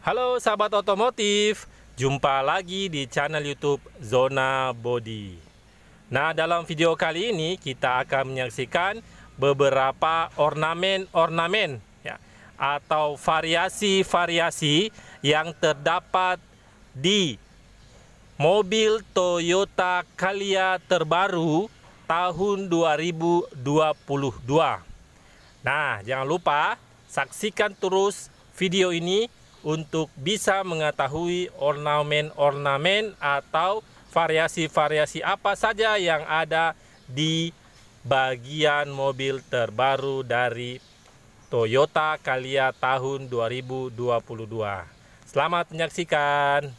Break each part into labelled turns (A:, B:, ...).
A: Halo sahabat otomotif, jumpa lagi di channel YouTube Zona Body. Nah, dalam video kali ini kita akan menyaksikan beberapa ornamen-ornamen ya atau variasi-variasi yang terdapat di mobil Toyota Calya terbaru tahun 2022. Nah, jangan lupa saksikan terus video ini untuk bisa mengetahui ornamen-ornamen atau variasi-variasi apa saja yang ada di bagian mobil terbaru dari Toyota Calya tahun 2022. Selamat menyaksikan.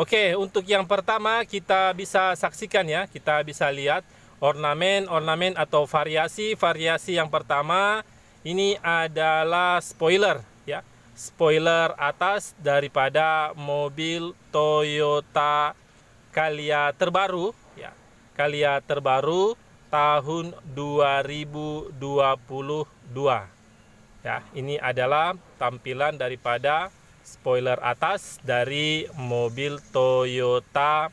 A: Oke, untuk yang pertama kita bisa saksikan ya, kita bisa lihat ornamen-ornamen atau variasi-variasi yang pertama ini adalah spoiler ya. Spoiler atas daripada mobil Toyota Calya terbaru ya. Calya terbaru tahun 2022 ya. Ini adalah tampilan daripada spoiler atas dari mobil Toyota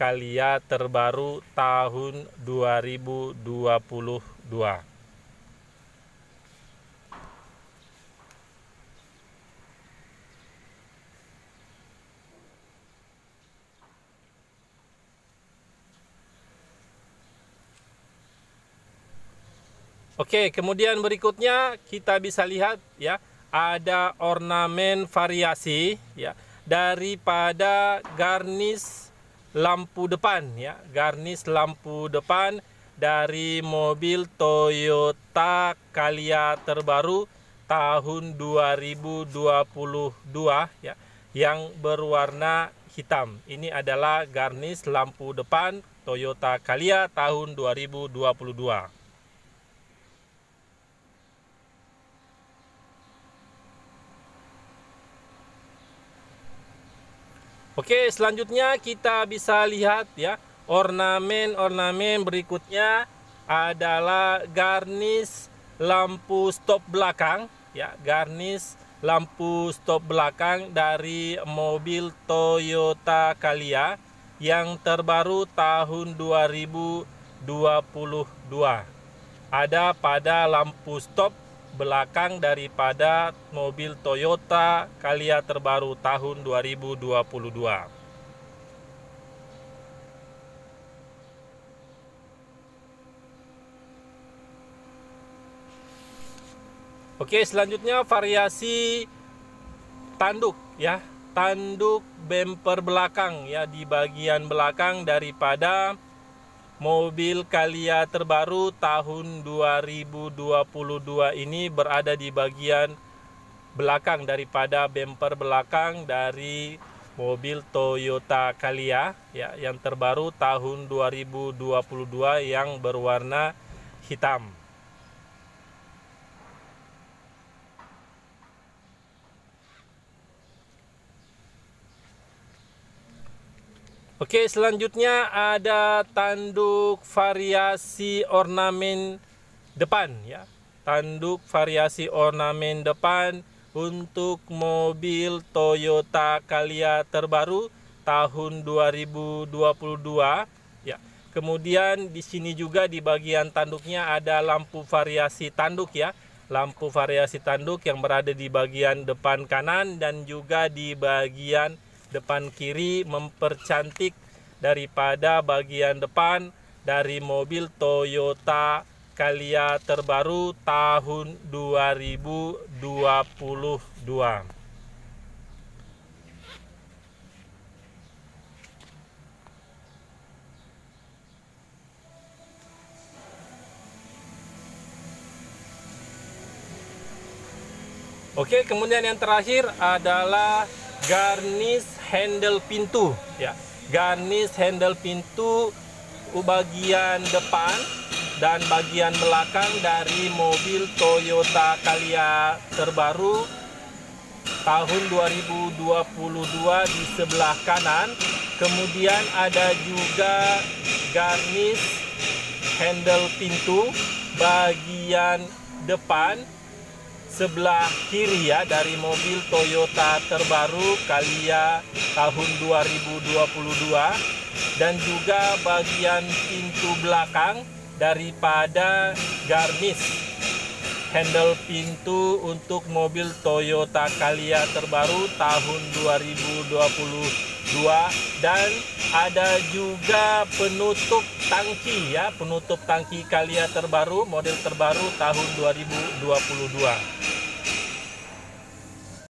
A: Calya terbaru tahun 2022. Oke, kemudian berikutnya kita bisa lihat ya, ada ornamen variasi ya daripada garnish lampu depan ya, garnish lampu depan dari mobil Toyota Calya terbaru tahun 2022 ya yang berwarna hitam. Ini adalah garnish lampu depan Toyota Calya tahun 2022. Oke, selanjutnya kita bisa lihat ya, ornamen-ornamen berikutnya adalah garnish lampu stop belakang ya, garnish lampu stop belakang dari mobil Toyota Calya yang terbaru tahun 2022. Ada pada lampu stop belakang daripada mobil Toyota Calya terbaru tahun 2022. Oke, selanjutnya variasi tanduk ya. Tanduk bumper belakang ya di bagian belakang daripada mobil Calya terbaru tahun 2022 ini berada di bagian belakang daripada bumper belakang dari mobil Toyota Calya ya yang terbaru tahun 2022 yang berwarna hitam. Oke, selanjutnya ada tanduk variasi ornamen depan ya. Tanduk variasi ornamen depan untuk mobil Toyota Calya terbaru tahun 2022 ya. Kemudian di sini juga di bagian tanduknya ada lampu variasi tanduk ya. Lampu variasi tanduk yang berada di bagian depan kanan dan juga di bagian depan kiri mempercantik daripada bagian depan dari mobil Toyota Calya terbaru tahun 2022. Oke, kemudian yang terakhir adalah garnish handle pintu ya. Garnish handle pintu bagian depan dan bagian belakang dari mobil Toyota Calya terbaru tahun 2022 di sebelah kanan. Kemudian ada juga garnish handle pintu bagian depan sebelah kiri ya dari mobil Toyota terbaru Calya tahun 2022 dan juga bagian pintu belakang daripada garnish handle pintu untuk mobil Toyota Calya terbaru tahun 2022 dan ada juga penutup tangki ya penutup tangki Calya terbaru model terbaru tahun 2022